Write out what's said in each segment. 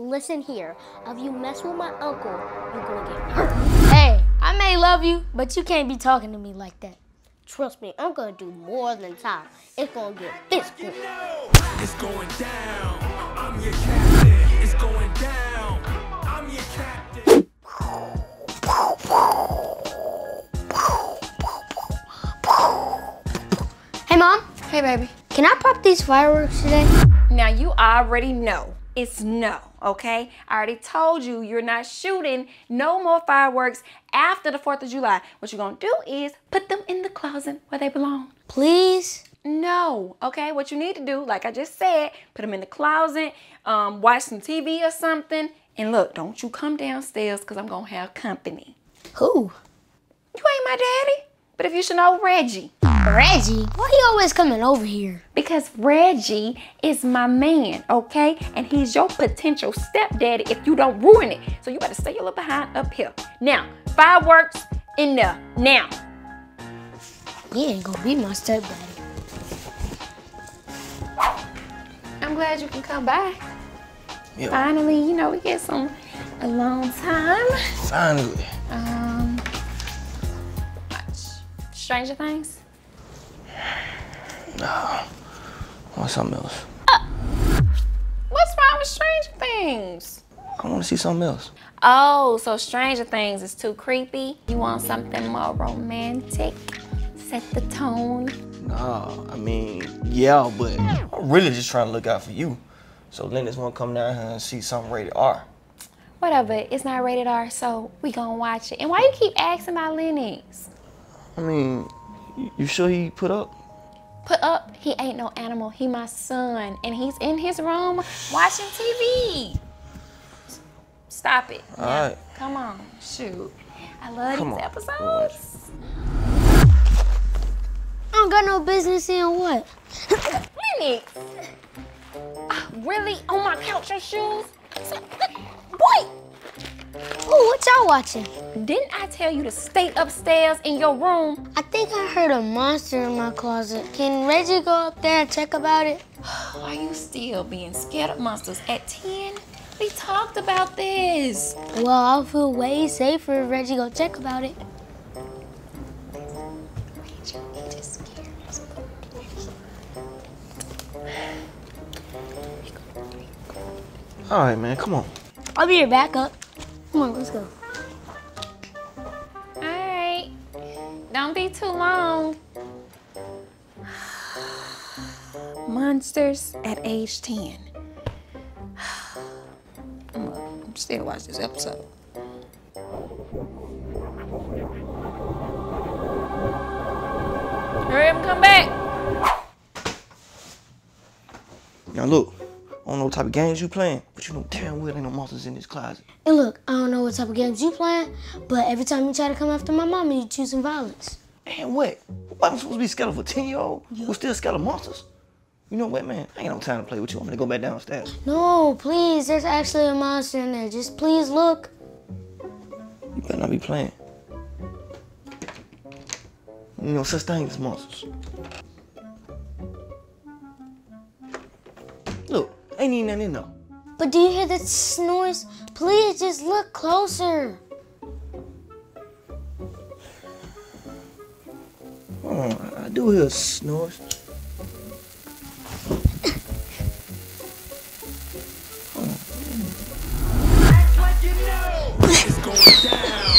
Listen here. If you mess with my uncle, you're gonna get hurt. Hey, I may love you, but you can't be talking to me like that. Trust me, I'm gonna do more than time. It's gonna get physical. It's going down. I'm your captain. It's going down. I'm your captain. Hey, Mom, Hey, baby. can I pop these fireworks today? Now you already know it's no, okay? I already told you you're not shooting no more fireworks after the 4th of July. What you're gonna do is put them in the closet where they belong. Please? No, okay? What you need to do, like I just said, put them in the closet, um, watch some TV or something. And look, don't you come downstairs because I'm gonna have company. Who? You ain't my daddy, but if you should know Reggie. Reggie? Why he always coming over here? Because Reggie is my man, okay? And he's your potential stepdaddy if you don't ruin it. So you better stay a little behind up here. Now, fireworks in there. Now. He ain't gonna be my stepdaddy. I'm glad you can come by. Yeah. Finally, you know, we get some a long time. Finally. Um watch Stranger Things. Want something else? Uh, what's wrong with Stranger Things? I want to see something else. Oh, so Stranger Things is too creepy. You want something more romantic? Set the tone. Nah, I mean, yeah, but I'm really just trying to look out for you. So Lenox want to come down here and see something rated R. Whatever, it's not rated R, so we gonna watch it. And why you keep asking about Lenox? I mean, you- you sure he put up? Put up, he ain't no animal. He my son, and he's in his room watching TV. Stop it. All Now, right. Come on, shoot. I love Come these on. episodes. I don't got no business in what? Lenox. Ah, really? On my couch and shoes? Boy, Oh, what y'all watching? didn't I tell you to stay upstairs in your room? I think I heard a monster in my closet. Can Reggie go up there and check about it? Are you still being scared of monsters at 10? We talked about this. Well, I'll feel way safer if Reggie go check about it. All right, man, come on. I'll be your backup. Come on, let's go. All right. Don't be too long. Monsters at age 10. I'm still watch this episode. Hurry up and come back. Now look, I don't know what type of games you playing, but you know damn well ain't no monsters in this closet. And look, I don't know what type of games you playing, but every time you try to come after my mama, you choosing violence. And what? What am I supposed to be scared of a 10 year old who's still scared of monsters? You know what, man? I ain't got no time to play with you. I'm gonna go back downstairs. No, please, there's actually a monster in there. Just please look. You better not be playing. You know, such things as monsters. Look, ain't even nothing in there. But do you hear that noise? Please, just look closer. Oh, I do hear a snores. Act like you know. It's going down.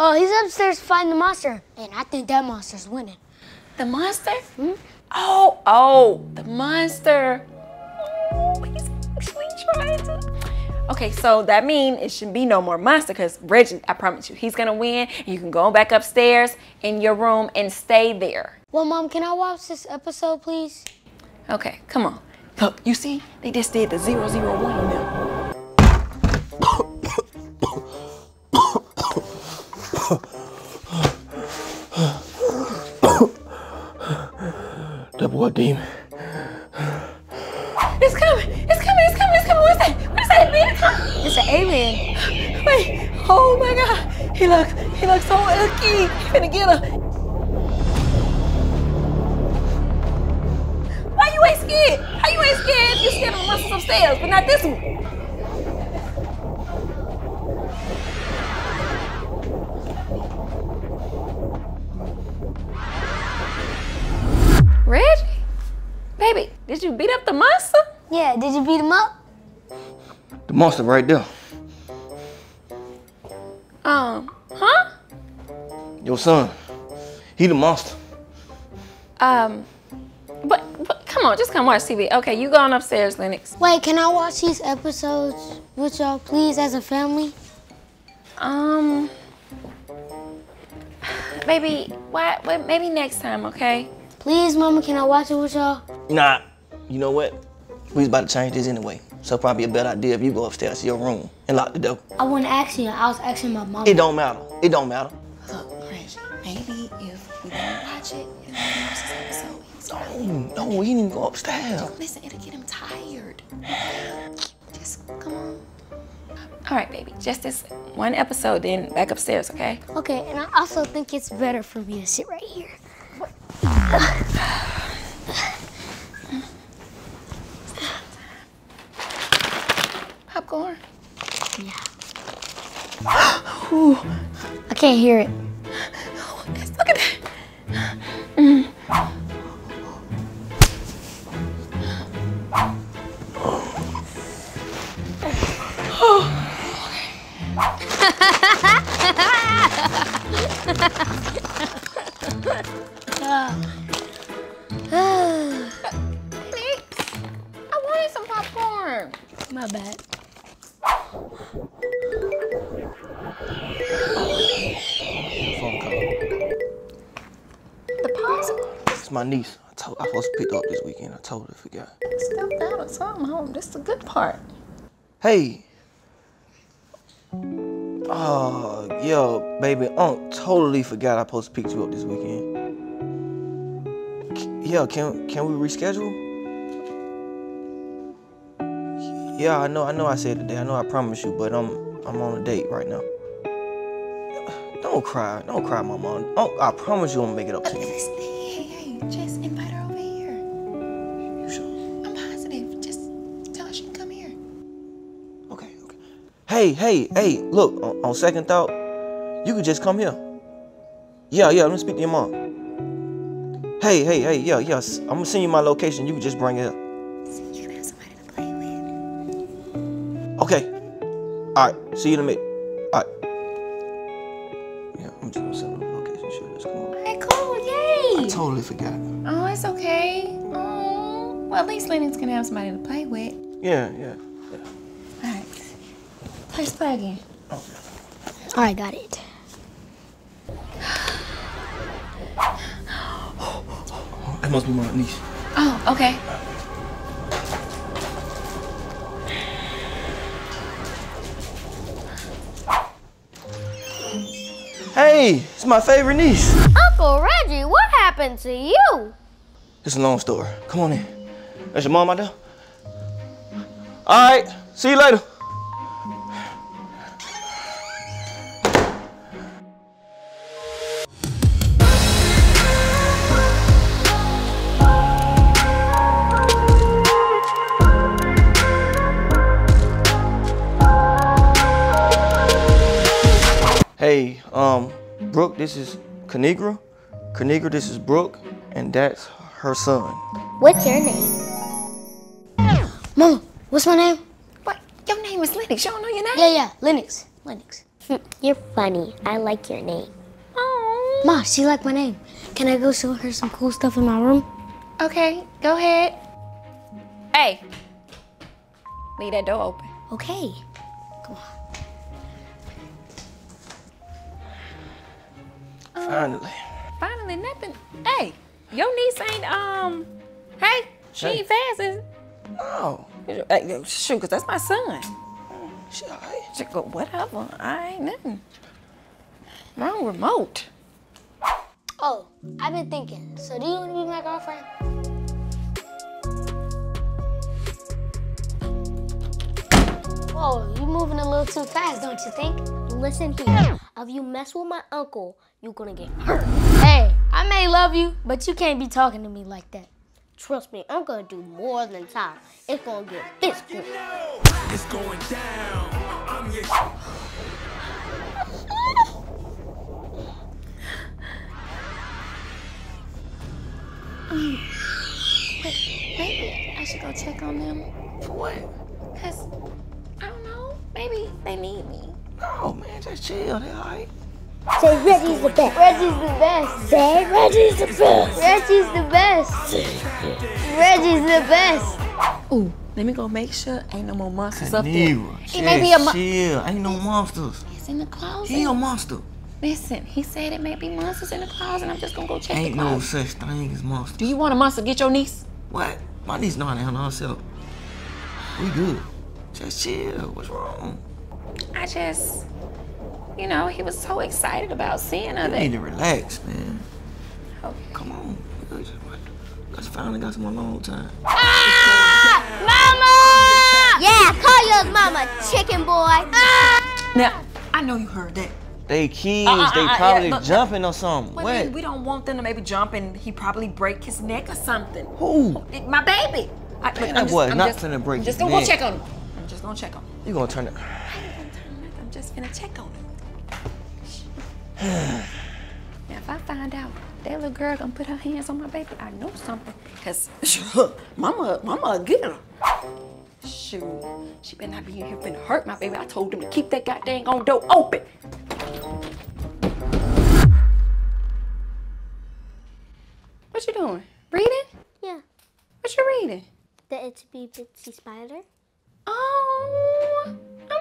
Oh, he's upstairs fighting the monster, and I think that monster's winning. The monster? Hmm? Oh, oh, the monster. Oh, he's actually trying to. Okay, so that means it should be no more monster because Reggie, I promise you, he's gonna win. You can go back upstairs in your room and stay there. Well, Mom, can I watch this episode, please? Okay, come on. Look, you see, they just did the zero zero one on That boy demon. It's coming. It's coming. It's coming. It's coming. What's that? What is that? Man. It's an alien. Wait. Oh my God. He looks. He looks so icky. He finna get her. Why you ain't scared? How you ain't scared? You scared of the monsters upstairs, but not this one. Did you beat up the monster? Yeah, did you beat him up? The monster right there. Um, huh? Your son. He the monster. Um, but, but come on, just come watch TV. Okay, you going upstairs, Lenox. Wait, can I watch these episodes with y'all, please, as a family? Um, maybe why? Maybe next time, okay? Please, Mama, can I watch it with y'all? Nah, you know what? We was about to change this anyway. So probably a better idea if you go upstairs to your room and lock the door. I wasn't asking you. I was asking my mom. It don't matter. It don't matter. Look, Reggie, maybe if we don't watch it in the next episode, he's Oh, no, he didn't go upstairs. Listen, it'll get him tired. Just come on. All right, baby. Just this one episode, then back upstairs, okay? Okay, and I also think it's better for me to sit right here. Popcorn. I can't hear it. Look at that. I wanted some. My bad. My niece. I told I was supposed to pick her up this weekend. I I forgot. stepped out or something home. This is the good part. Hey. Oh, yo, baby, Unc totally forgot I supposed to pick you up this weekend. Yeah, can can we reschedule? Yeah, I know, I know I said today. I know I promised you, but I'm I'm on a date right now. Don't cry, don't cry, my mom. Unc, I promise you I'm gonna make it up to you. Hey, hey, hey, look, on, on second thought, you could just come here. Yeah, yeah, let me speak to your mom. Hey, hey, hey, yeah, yeah, I'm gonna send you my location. You can just bring it up. You have somebody to play with. Okay. All right, see you in a minute. All right. Yeah, I'm just gonna send her the location. She'll just come over. Hey, cool, yay! I Totally forgot. Oh, it's okay. Oh, well, at least Lennox can have somebody to play with. Yeah, yeah, yeah. All right. Let's play again. All right, got it. That must be my niece. Oh, okay. Hey, it's my favorite niece. Uncle Reggie, what happened to you? It's a long story. Come on in. That's your mom out there? All right, see you later. Hey, um, Brooke, this is Kinigra. Kinigra, this is Brooke, and that's her son. What's your name? Mom, what's my name? What? Your name is Lenox. You don't know your name? Yeah, yeah, Lenox. Lenox. You're funny. I like your name. Oh. Ma, she like my name. Can I go show her some cool stuff in my room? Okay, go ahead. Hey. Leave that door open. Okay. Finally. Finally, nothing. Hey, your niece ain't, um, hey, she Hey. ain't fast, is No. it? Hey, shoot, because that's my son. She all right. She go, whatever. I ain't nothing. Wrong remote. Oh, I've been thinking. So do you want to be my girlfriend? Oh, you're moving a little too fast, don't you think? Listen here. If you mess with my uncle, you're gonna get hurt. Hey, I may love you, but you can't be talking to me like that. Trust me, I'm gonna do more than time. It's gonna get physical. It's going down. I'm your Maybe I should go check on them. For what? Cause I don't know. Maybe they need me. Oh man, just chill. They alright. Say Reggie's the best. Reggie's the best. Say Reggie's the best. Reggie's the best. Reggie's the best. Ooh, let me go make sure ain't no more monsters up there. Neva, It may be a just mo- chill. Ain't no monsters. It's in the closet. He a monster. Listen, he said it may be monsters in the closet. I'm just gonna go check it out. Ain't no such thing as monsters. Do you want a monster? Get your niece. What? My niece know how to handle herself. We good. Just chill. What's wrong? I just, you know, he was so excited about seeing her. You need That, to relax, man. Okay. Come on. We just- finally got some alone time. Ah! Mama! Yeah, call yours mama, chicken boy. Ah! now, I know you heard that. They kids, uh, they uh, probably yeah, look, jumping or something. But what? we don't want them to maybe jump and he probably break his neck or something. Who? My baby. I, look, Man, I'm that just, boy I'm not just, finna break I'm just his gonna go check on him. I'm just gonna check on him. You gonna turn it? I'm just gonna check on him. now, if I find out that little girl gonna put her hands on my baby, I know something. Cause mama, mama, get her. Shoot, she better not be in here finna hurt my baby. I told them to keep that goddamn on door open. What you doing? Reading? Yeah. What you reading? The itsy bitsy spider. Oh,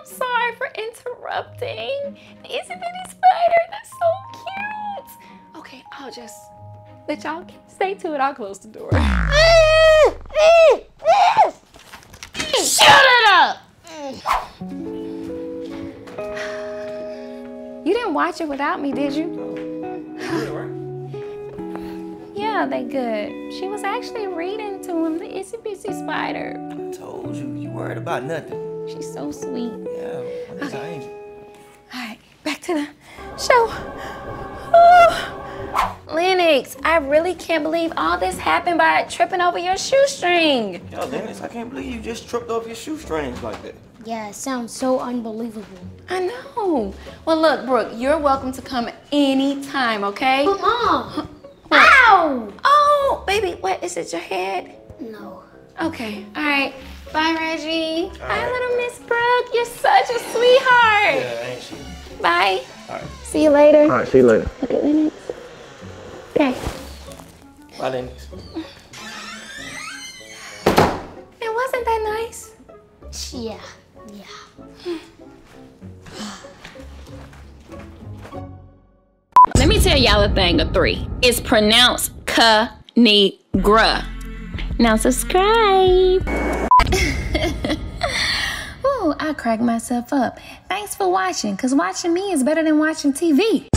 sorry for interrupting. The itty bitty spider, that's so cute. Okay, I'll just let y'all stay to it. I'll close the door. Shut it up! You didn't watch it without me, did you? Yeah, they good. She was actually reading to him the itsy bitsy spider. I told you, you worried about nothing. She's so sweet. Yeah, that's an angel. All right, back to the show. Oh. Lenox, I really can't believe all this happened by tripping over your shoestring. Yo, Dennis, I can't believe you just tripped off your shoestrings like that. Yeah, it sounds so unbelievable. I know. Well, look, Brooke, you're welcome to come anytime, okay? But, Mom! Ow! Oh, baby, what? Is it your head? No. Okay, all right. Bye, Reggie. Bye, little Miss Brooke. You're such a sweetheart. Yeah, ain't she? Bye. All right. See you later. All right, see you later. Look at Lenox. Okay. Bye, Dennis. Now, wasn't that nice? Yeah, yeah. Let me tell y'all a thing or three. It's pronounced Ka-ni-gra. Now subscribe. I crack myself up. Thanks for watching, because watching me is better than watching TV.